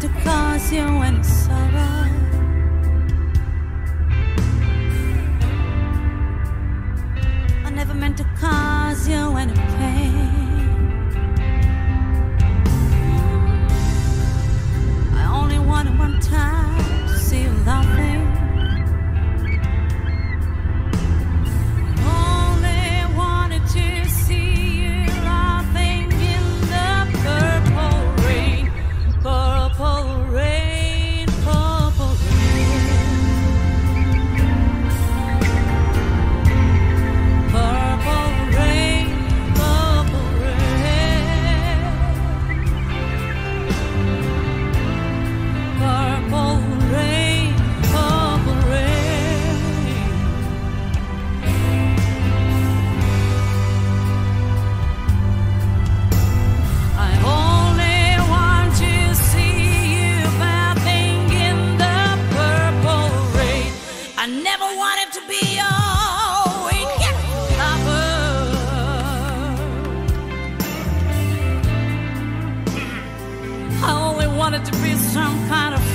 meant to cause you any sorrow. I never meant to cause you any pain. I never wanted to be your wake lover. I only wanted to be some kind of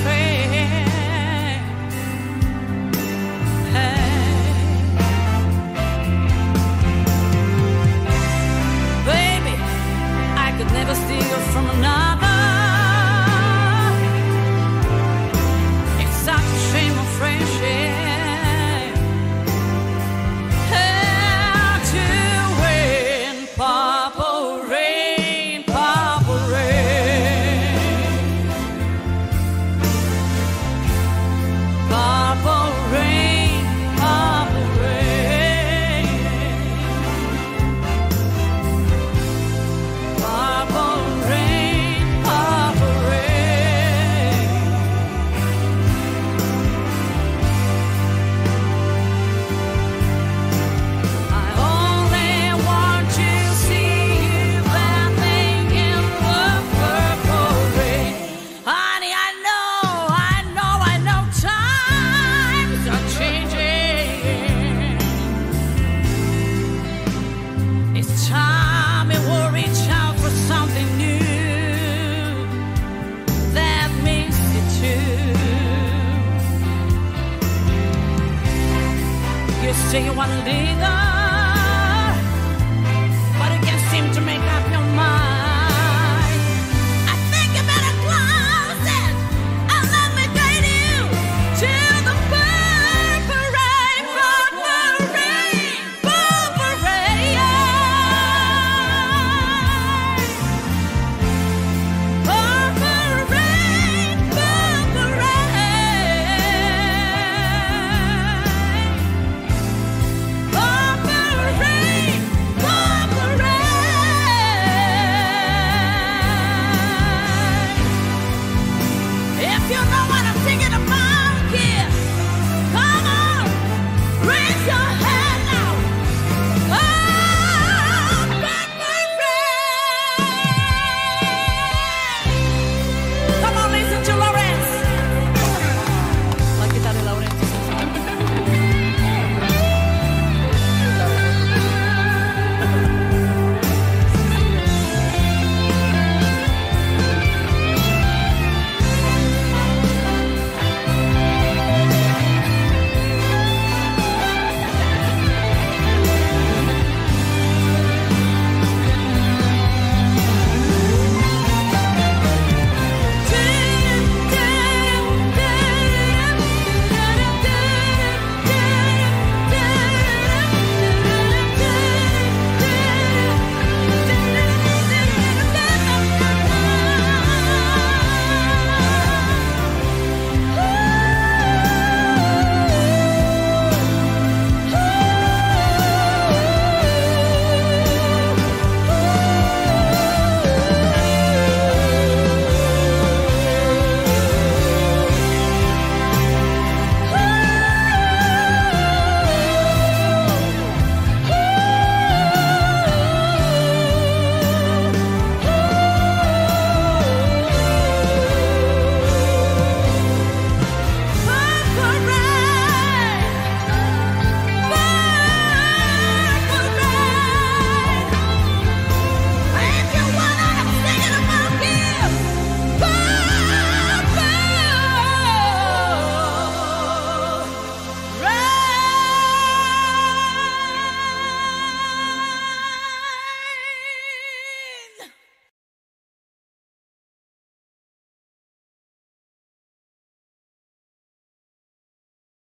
say you wanna leave us.